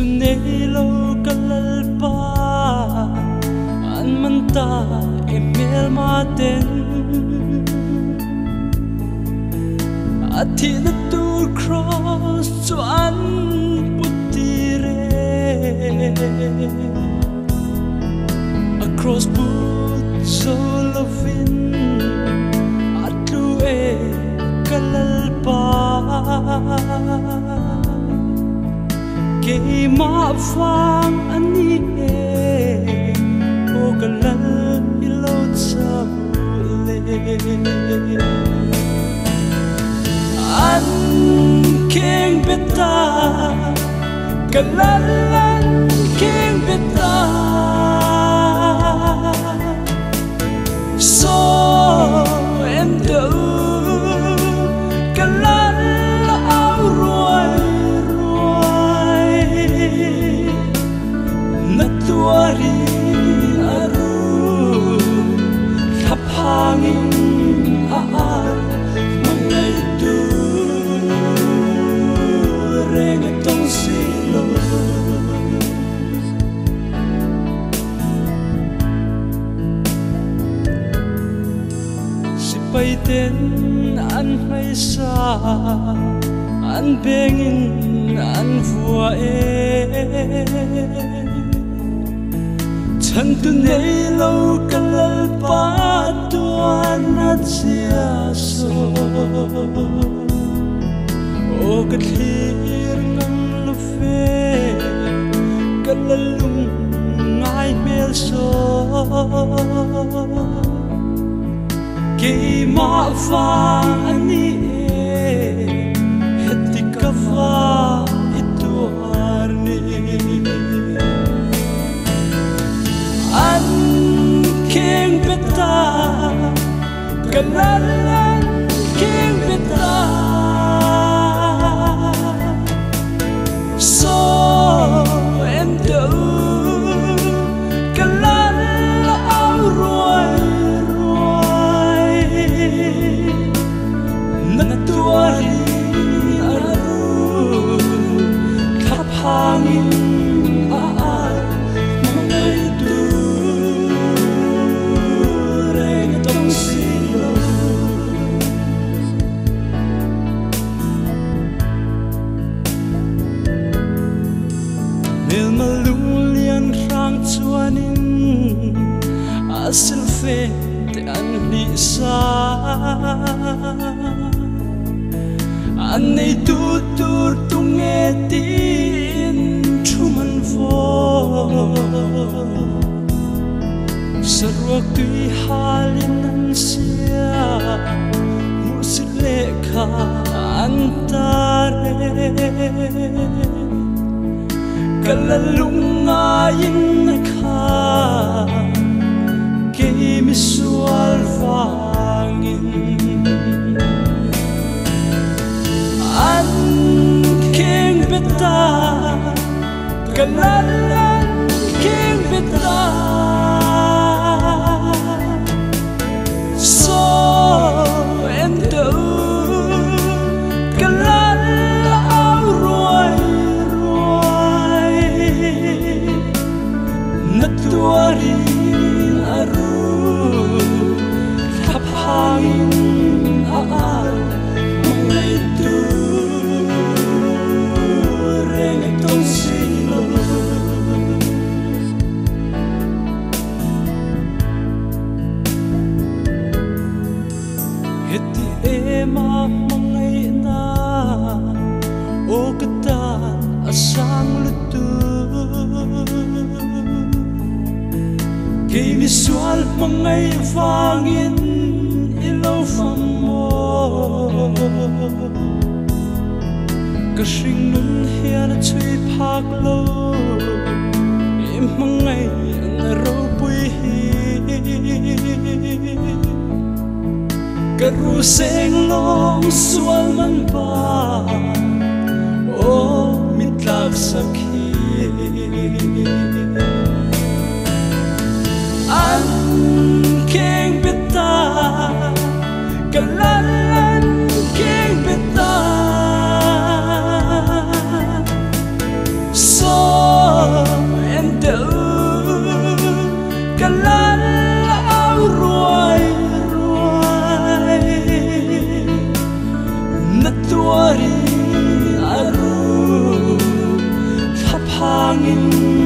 tunelo kalalpa Anmanta emel maten Ati na cross tuan putire Across but so lovin Atlu e kalalpa ke ma fang ani e o kalal ilo chale an king beta kalalan na aru thắp a a mong tu reng tông silo. Si bay tên anh hay sa anh bengin anh vua e chân tu nei lâu kalal pa tuan na chia so o kathir thir ngang lo fe kalalung ngai mel so Kay ma fa e generellen ging wir da. So em tự cần lăn áo rồi rồi nâng tuổi ở thắp hàng Mil malulian rang chuanin Asil fe te an ni sa. An nei tu tur tu nghe tin Truman vo Sarwak tui halin an sia Musit lekha antare kalalungayin in ka kay misual fangin an king beta kalalan heti ema mangai na. O katan asang lutu kay visual mangai vangin ilo fang mo kasing nun hian chui phak lo im mangai na ro pui hi Karuseng long sual man pa longing.